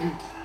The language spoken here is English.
Mm.